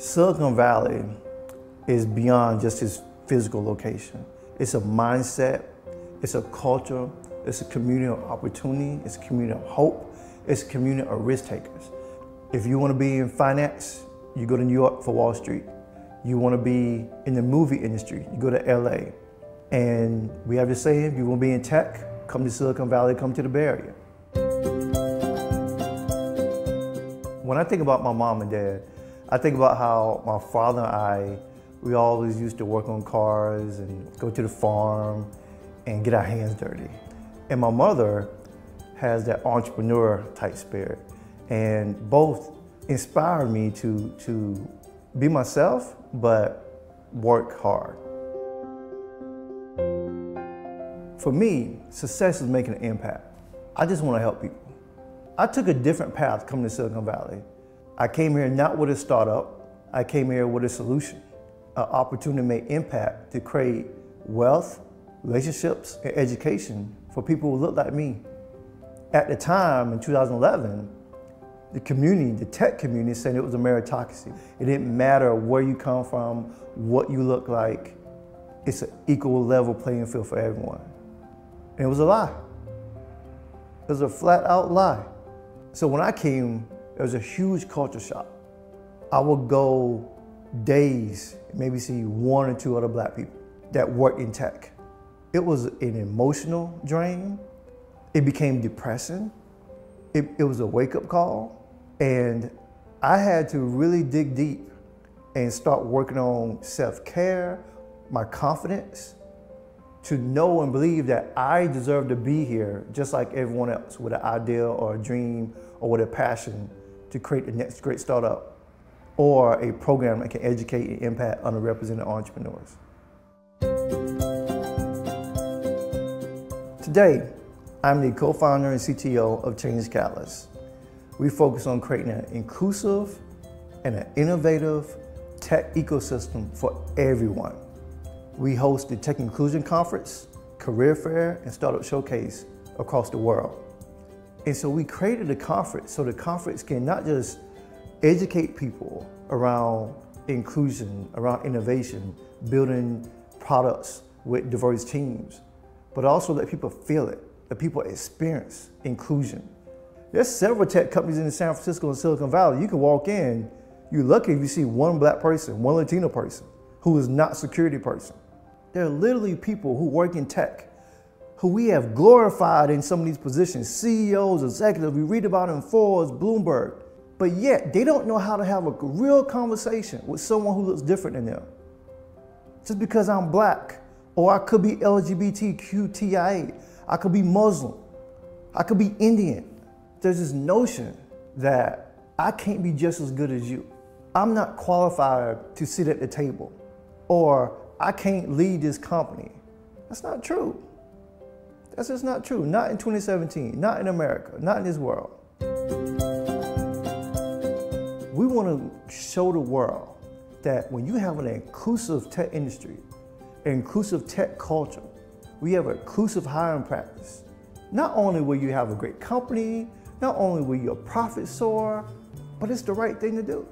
Silicon Valley is beyond just its physical location. It's a mindset, it's a culture, it's a community of opportunity, it's a community of hope, it's a community of risk takers. If you want to be in finance, you go to New York for Wall Street. You want to be in the movie industry, you go to LA. And we have this saying, if you want to be in tech, come to Silicon Valley, come to the Bay Area. When I think about my mom and dad, I think about how my father and I, we always used to work on cars and go to the farm and get our hands dirty. And my mother has that entrepreneur type spirit. And both inspired me to, to be myself, but work hard. For me, success is making an impact. I just want to help people. I took a different path coming to Silicon Valley. I came here not with a startup, I came here with a solution, an opportunity to make impact to create wealth, relationships, and education for people who look like me. At the time, in 2011, the community, the tech community, said it was a meritocracy. It didn't matter where you come from, what you look like. It's an equal level playing field for everyone. And it was a lie. It was a flat out lie. So when I came, there was a huge culture shock. I would go days, maybe see one or two other black people that work in tech. It was an emotional drain. It became depressing. It, it was a wake up call. And I had to really dig deep and start working on self care, my confidence, to know and believe that I deserve to be here just like everyone else with an idea or a dream or with a passion to create the next great startup or a program that can educate and impact underrepresented entrepreneurs. Today, I'm the co-founder and CTO of Change Catalyst we focus on creating an inclusive and an innovative tech ecosystem for everyone. We host the Tech Inclusion Conference, Career Fair, and Startup Showcase across the world. And so we created a conference so the conference can not just educate people around inclusion, around innovation, building products with diverse teams, but also let people feel it, let people experience inclusion. There's several tech companies in San Francisco and Silicon Valley. You can walk in, you're lucky if you see one black person, one Latino person who is not security person. There are literally people who work in tech who we have glorified in some of these positions, CEOs, executives, we read about in Forbes, Bloomberg, but yet they don't know how to have a real conversation with someone who looks different than them. Just because I'm black, or I could be LGBTQTIA, I could be Muslim, I could be Indian, there's this notion that I can't be just as good as you. I'm not qualified to sit at the table, or I can't lead this company. That's not true. That's just not true. Not in 2017, not in America, not in this world. We want to show the world that when you have an inclusive tech industry, inclusive tech culture, we have an inclusive hiring practice. Not only will you have a great company, not only will your profit soar, but it's the right thing to do.